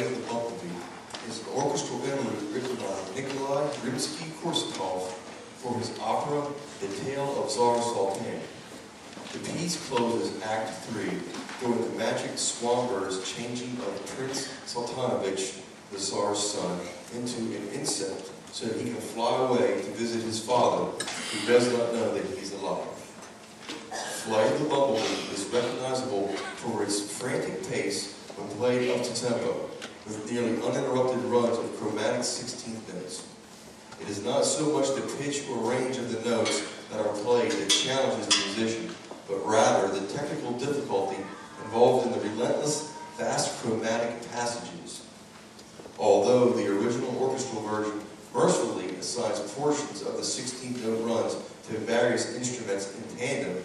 The Bumblebee is an orchestral interlude written by Nikolai Rimsky-Korsakov for his opera The Tale of Tsar Saltan. The piece closes Act Three during the magic swanbird's changing of Prince Saltanovich, the Tsar's son, into an insect so that he can fly away to visit his father, who does not know that he's alive. Flight of the Bumblebee is recognizable for its frantic pace when played up to tempo, uninterrupted runs of chromatic sixteenth notes. It is not so much the pitch or range of the notes that are played that challenges the musician, but rather the technical difficulty involved in the relentless, fast chromatic passages. Although the original orchestral version mercifully assigns portions of the 16th note runs to various instruments in tandem,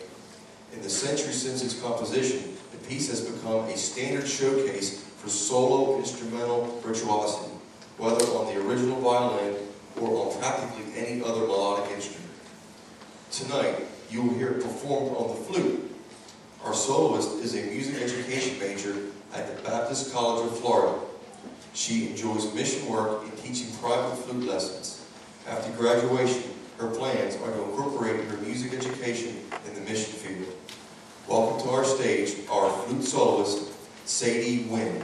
in the century since its composition, the piece has become a standard showcase for solo instrumental virtuosity, whether on the original violin or on practically any other melodic instrument. Tonight, you will hear it performed on the flute. Our soloist is a music education major at the Baptist College of Florida. She enjoys mission work in teaching private flute lessons. After graduation, her plans are to incorporate her music education in the mission field. Welcome to our stage, our flute soloist, Sadie Wynn.